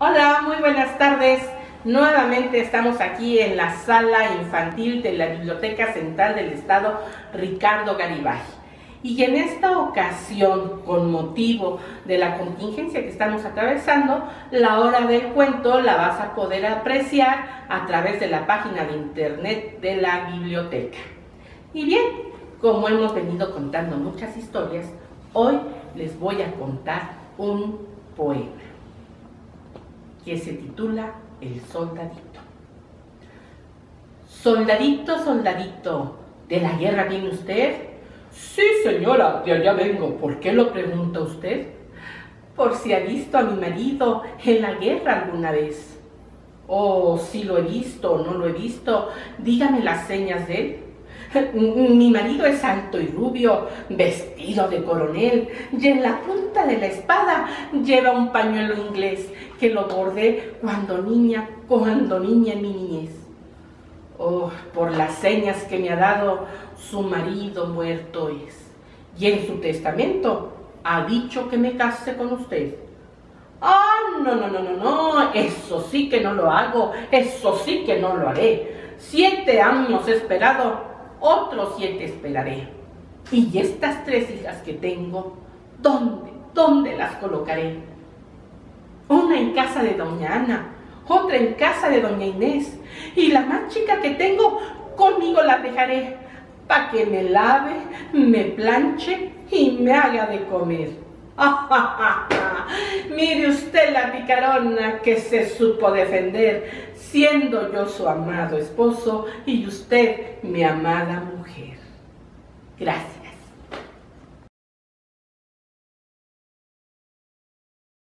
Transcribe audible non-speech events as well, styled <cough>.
Hola, muy buenas tardes. Nuevamente estamos aquí en la sala infantil de la Biblioteca Central del Estado Ricardo Garibay. Y en esta ocasión, con motivo de la contingencia que estamos atravesando, la hora del cuento la vas a poder apreciar a través de la página de internet de la biblioteca. Y bien, como hemos venido contando muchas historias, hoy les voy a contar un poema que se titula El soldadito. Soldadito, soldadito, ¿de la guerra viene usted? Sí, señora, de allá vengo. ¿Por qué lo pregunta usted? Por si ha visto a mi marido en la guerra alguna vez. O si lo he visto o no lo he visto, dígame las señas de él. <laughs> Mi marido es alto y rubio, vestido de coronel, y en la punta de la espada lleva un pañuelo inglés que lo bordé cuando niña, cuando niña en mi niñez. Oh, por las señas que me ha dado, su marido muerto es. Y en su testamento ha dicho que me case con usted. Ah, no, no, no, no, no, eso sí que no lo hago, eso sí que no lo haré. Siete años he esperado otros siete esperaré. Y estas tres hijas que tengo, ¿dónde, dónde las colocaré? Una en casa de doña Ana, otra en casa de doña Inés, y la más chica que tengo, conmigo la dejaré, para que me lave, me planche y me haga de comer. <laughs> Mire usted la picarona que se supo defender, siendo yo su amado esposo y usted mi amada mujer. Gracias.